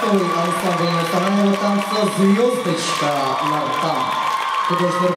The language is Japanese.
простой ансамбль национального танца «Звездочка» Нартан.